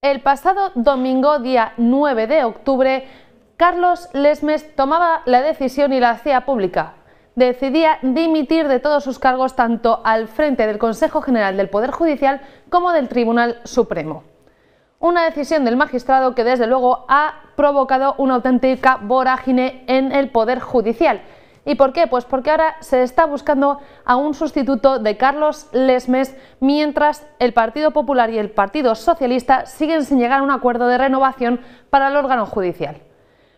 El pasado domingo, día 9 de octubre, Carlos Lesmes tomaba la decisión y la hacía pública. Decidía dimitir de todos sus cargos tanto al frente del Consejo General del Poder Judicial como del Tribunal Supremo. Una decisión del magistrado que desde luego ha provocado una auténtica vorágine en el Poder Judicial ¿Y por qué? Pues porque ahora se está buscando a un sustituto de Carlos Lesmes mientras el Partido Popular y el Partido Socialista siguen sin llegar a un acuerdo de renovación para el órgano judicial.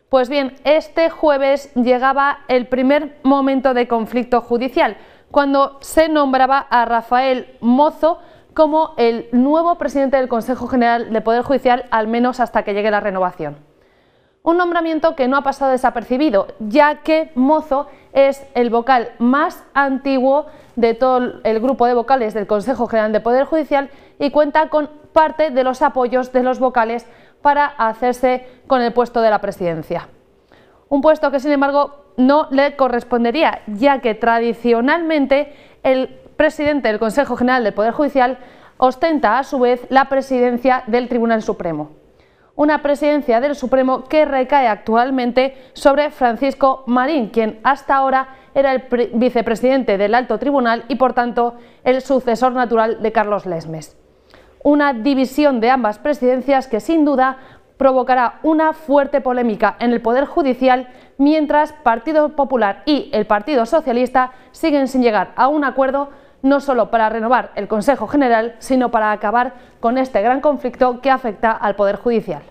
Pues bien, este jueves llegaba el primer momento de conflicto judicial, cuando se nombraba a Rafael Mozo como el nuevo presidente del Consejo General de Poder Judicial, al menos hasta que llegue la renovación. Un nombramiento que no ha pasado desapercibido, ya que Mozo es el vocal más antiguo de todo el grupo de vocales del Consejo General de Poder Judicial y cuenta con parte de los apoyos de los vocales para hacerse con el puesto de la presidencia. Un puesto que, sin embargo, no le correspondería, ya que tradicionalmente el presidente del Consejo General del Poder Judicial ostenta a su vez la presidencia del Tribunal Supremo una presidencia del Supremo que recae actualmente sobre Francisco Marín, quien hasta ahora era el vicepresidente del Alto Tribunal y por tanto el sucesor natural de Carlos Lesmes. Una división de ambas presidencias que sin duda provocará una fuerte polémica en el Poder Judicial mientras Partido Popular y el Partido Socialista siguen sin llegar a un acuerdo no solo para renovar el Consejo General, sino para acabar con este gran conflicto que afecta al Poder Judicial.